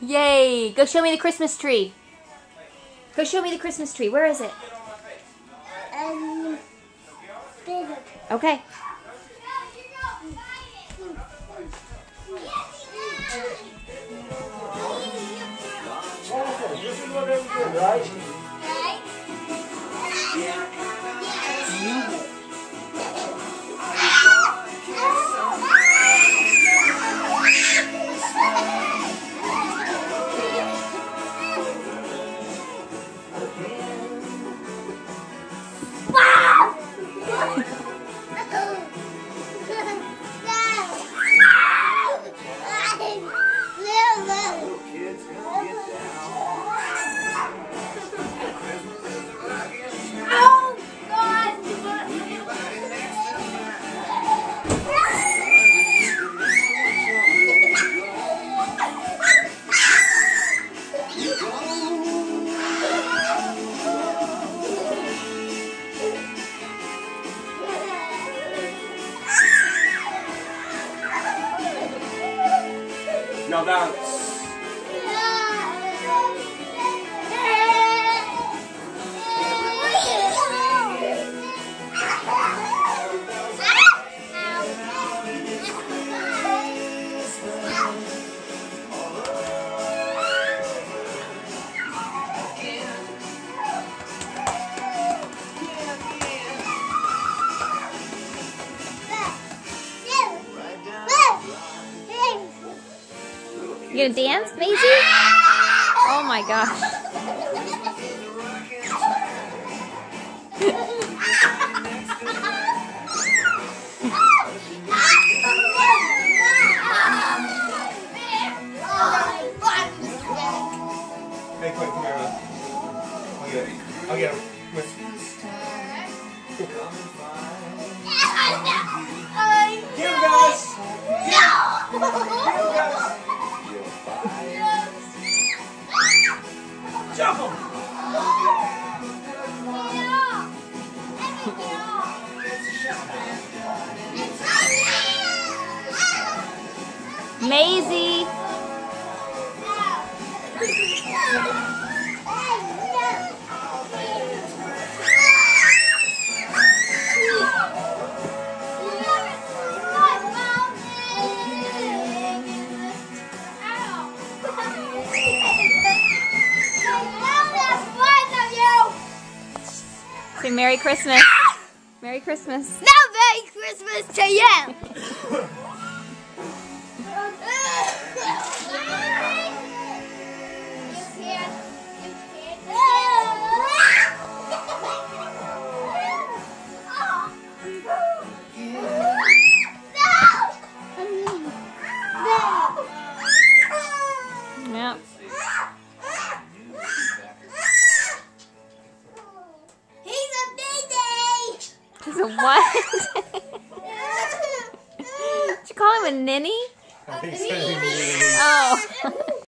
Yay! Go show me the Christmas tree. Go show me the Christmas tree. Where is it? Um. Okay. This is what everything, right? Now dance. You gonna dance, Maisie? Oh my gosh. Hey, quick, come here. I'll. I'll get him. Here, guys. Maisie. Say Merry Christmas. Ah! Merry Christmas. Now, Merry Christmas to you! what? Did you call him a ninny? He's saying- Oh.